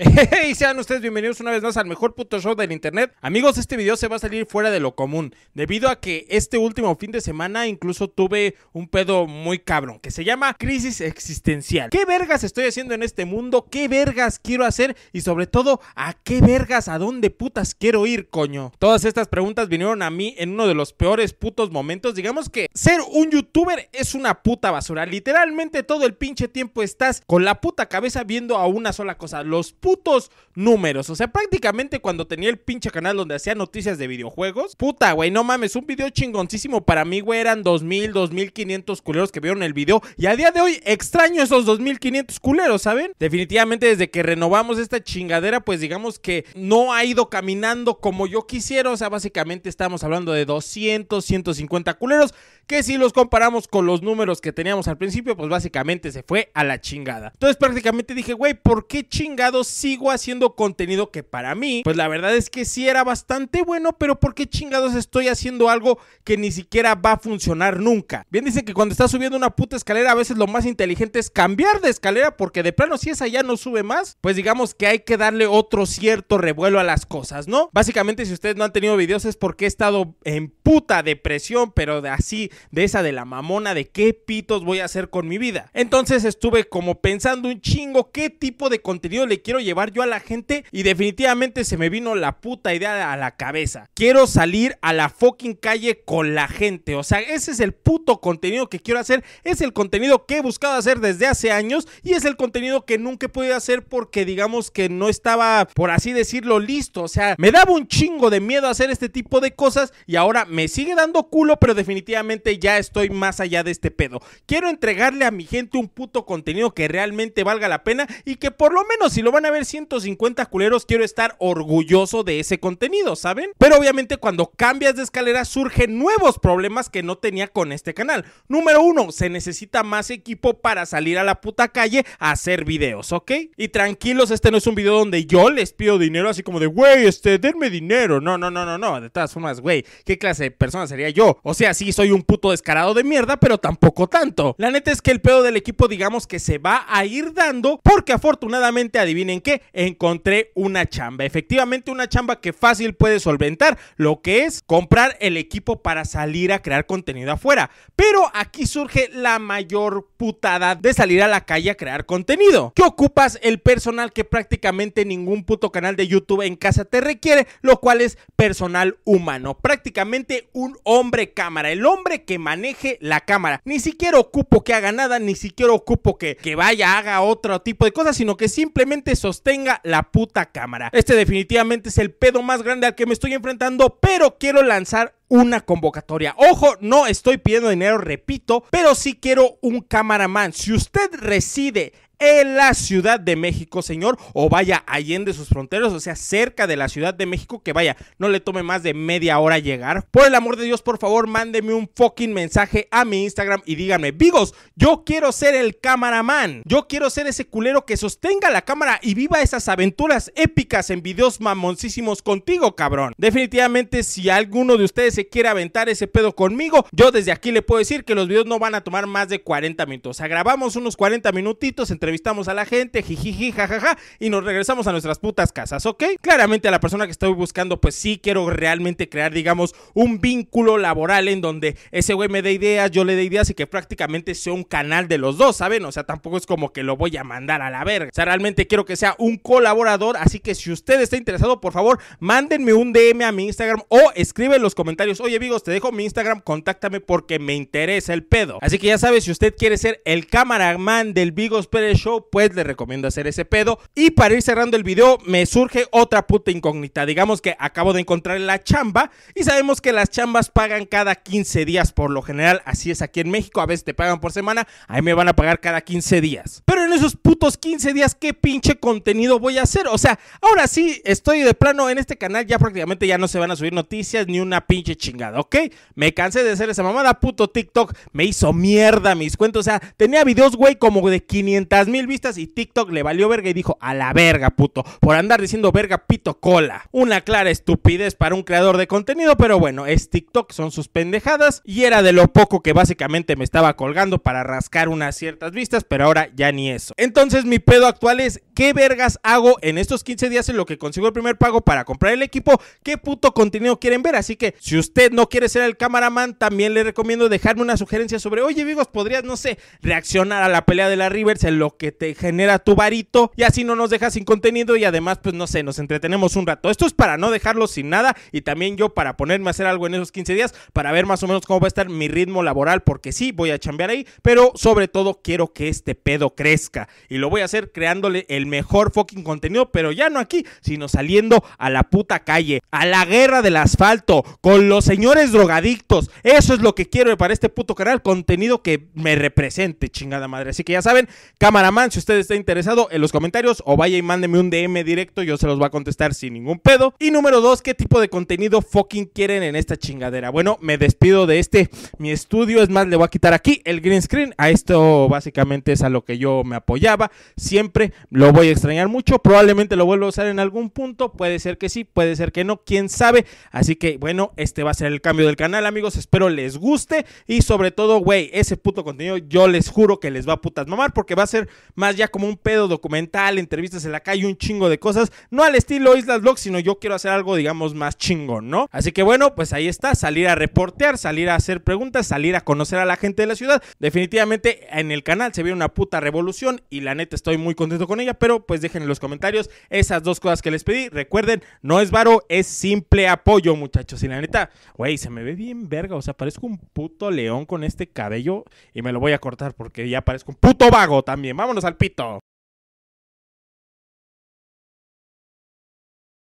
Hey, sean ustedes bienvenidos una vez más al mejor puto show del internet. Amigos, este video se va a salir fuera de lo común, debido a que este último fin de semana incluso tuve un pedo muy cabrón, que se llama crisis existencial. ¿Qué vergas estoy haciendo en este mundo? ¿Qué vergas quiero hacer? Y sobre todo, ¿a qué vergas, a dónde putas quiero ir, coño? Todas estas preguntas vinieron a mí en uno de los peores putos momentos. Digamos que ser un youtuber es una puta basura. Literalmente todo el pinche tiempo estás con la puta cabeza viendo a una sola cosa, los putos números. O sea, prácticamente cuando tenía el pinche canal donde hacía noticias de videojuegos, puta, güey, no mames, un video chingoncísimo para mí, güey, eran 2000, 2500 culeros que vieron el video. Y a día de hoy extraño esos 2500 culeros, ¿saben? Definitivamente desde que renovamos esta chingadera, pues digamos que no ha ido caminando como yo quisiera. O sea, básicamente estamos hablando de 200, 150 culeros, que si los comparamos con los números que teníamos al principio, pues básicamente se fue a la chingada. Entonces prácticamente dije, güey, ¿por qué chingados sigo haciendo contenido que para mí, pues la verdad es que sí era bastante bueno, pero ¿por qué chingados estoy haciendo algo que ni siquiera va a funcionar nunca? Bien dicen que cuando estás subiendo una puta escalera, a veces lo más inteligente es cambiar de escalera, porque de plano si esa ya no sube más, pues digamos que hay que darle otro cierto revuelo a las cosas, ¿no? Básicamente si ustedes no han tenido videos es porque he estado en puta depresión, pero de así, de esa de la mamona, de qué pitos voy a hacer con mi vida. Entonces estuve como pensando un chingo qué tipo de contenido le quiero llevar yo a la gente y definitivamente se me vino la puta idea a la cabeza. Quiero salir a la fucking calle con la gente. O sea, ese es el puto contenido que quiero hacer. Es el contenido que he buscado hacer desde hace años y es el contenido que nunca he podido hacer porque digamos que no estaba, por así decirlo, listo. O sea, me daba un chingo de miedo hacer este tipo de cosas y ahora me sigue dando culo, pero definitivamente ya estoy más allá de este pedo. Quiero entregarle a mi gente un puto contenido que realmente valga la pena y que por lo menos si lo van a ver 150 culeros, quiero estar orgulloso de ese contenido, ¿saben? Pero obviamente cuando cambias de escalera surgen nuevos problemas que no tenía con este canal. Número uno, se necesita más equipo para salir a la puta calle a hacer videos, ¿ok? Y tranquilos, este no es un video donde yo les pido dinero así como de, güey, este, denme dinero. No, no, no, no, no. De todas formas, güey, ¿qué clase de persona sería yo? O sea, sí, soy un puto descarado de mierda, pero tampoco tanto. La neta es que el pedo del equipo, digamos que se va a ir dando porque afortunadamente, adivinen qué, encontré una chamba. Efectivamente, una chamba que fácil puede solventar lo que es comprar el equipo para salir a crear contenido afuera. Pero aquí surge la mayor putada de salir a la calle a crear contenido. Que ocupas el personal que prácticamente ningún puto canal de YouTube en casa te requiere, lo cual es personal humano. Prácticamente un hombre cámara, el hombre que maneje la cámara. Ni siquiera ocupo que haga nada, ni siquiera ocupo que, que vaya, haga otro tipo de cosas, sino que simplemente sostenga la puta cámara. Este definitivamente es el pedo más grande al que me estoy enfrentando, pero quiero lanzar una convocatoria. Ojo, no estoy pidiendo dinero, repito, pero sí quiero un camaraman. Si usted reside en la Ciudad de México, señor, o vaya allende sus fronteras, o sea, cerca de la Ciudad de México, que vaya, no le tome más de media hora llegar. Por el amor de Dios, por favor, mándeme un fucking mensaje a mi Instagram y díganme, Vigos, yo quiero ser el camaraman, yo quiero ser ese culero que sostenga la cámara y viva esas aventuras épicas en videos mamoncísimos contigo, cabrón. Definitivamente, si alguno de ustedes se quiere aventar ese pedo conmigo, yo desde aquí le puedo decir que los videos no van a tomar más de 40 minutos. O sea, grabamos unos 40 minutitos entre entrevistamos a la gente, jijiji, jajaja, y nos regresamos a nuestras putas casas, ¿ok? Claramente a la persona que estoy buscando, pues sí quiero realmente crear, digamos, un vínculo laboral en donde ese güey me dé ideas, yo le dé ideas y que prácticamente sea un canal de los dos, ¿saben? O sea, tampoco es como que lo voy a mandar a la verga. O sea, realmente quiero que sea un colaborador, así que si usted está interesado, por favor, mándenme un DM a mi Instagram o escribe en los comentarios, oye, amigos, te dejo mi Instagram, contáctame porque me interesa el pedo. Así que ya sabes, si usted quiere ser el camaraman del Vigos Pérez Show, pues le recomiendo hacer ese pedo. Y para ir cerrando el video, me surge otra puta incógnita. Digamos que acabo de encontrar la chamba y sabemos que las chambas pagan cada 15 días por lo general. Así es aquí en México, a veces te pagan por semana, ahí me van a pagar cada 15 días. Pero en esos putos 15 días, ¿qué pinche contenido voy a hacer? O sea, ahora sí, estoy de plano en este canal, ya prácticamente ya no se van a subir noticias ni una pinche chingada, ¿ok? Me cansé de hacer esa mamada, puto TikTok me hizo mierda mis cuentos. O sea, tenía videos, güey, como de 500 mil vistas y TikTok le valió verga y dijo, a la verga, puto, por andar diciendo verga, pito, cola. Una clara estupidez para un creador de contenido, pero bueno, es TikTok, son sus pendejadas y era de lo poco que básicamente me estaba colgando para rascar unas ciertas vistas, pero ahora ya ni Entonces mi pedo actual es, ¿qué vergas hago en estos 15 días en lo que consigo el primer pago para comprar el equipo? ¿Qué puto contenido quieren ver? Así que si usted no quiere ser el cameraman, también le recomiendo dejarme una sugerencia sobre, oye, amigos, podrías, no sé, reaccionar a la pelea de la Rivers en lo que te genera tu varito y así no nos dejas sin contenido y además, pues no sé, nos entretenemos un rato. Esto es para no dejarlo sin nada y también yo para ponerme a hacer algo en esos 15 días para ver más o menos cómo va a estar mi ritmo laboral, porque sí, voy a chambear ahí, pero sobre todo quiero que este pedo crezca y lo voy a hacer creándole el mejor fucking contenido, pero ya no aquí, sino saliendo a la puta calle, a la guerra del asfalto, con los señores drogadictos. Eso es lo que quiero para este puto canal, contenido que me represente, chingada madre. Así que ya saben, camaraman, si usted está interesado en los comentarios o vaya y mándeme un DM directo, yo se los voy a contestar sin ningún pedo. Y número dos, ¿qué tipo de contenido fucking quieren en esta chingadera? Bueno, me despido de este, mi estudio, es más, le voy a quitar aquí el green screen. A esto básicamente es a lo que yo me apoyaba. Siempre lo voy a extrañar mucho, probablemente lo vuelva a usar en algún punto, puede ser que sí, puede ser que no, quién sabe. Así que bueno, este va a ser el cambio del canal, amigos, espero les guste y sobre todo, güey, ese puto contenido yo les juro que les va a putas mamar porque va a ser más ya como un pedo documental, entrevistas en la calle, un chingo de cosas, no al estilo Islas Vlog, sino yo quiero hacer algo, digamos, más chingón, ¿no? Así que bueno, pues ahí está, salir a reportear, salir a hacer preguntas, salir a conocer a la gente de la ciudad. Definitivamente en el canal se ve una puta revolución y la neta estoy muy contento con ella, pero pues dejen en los comentarios esas dos cosas que les pedí. Recuerden, no es varo, es simple apoyo, muchachos. Y la neta, güey, se me ve bien verga, o sea, parezco un puto león con este cabello y me lo voy a cortar porque ya parezco un puto vago también. Vámonos al pito.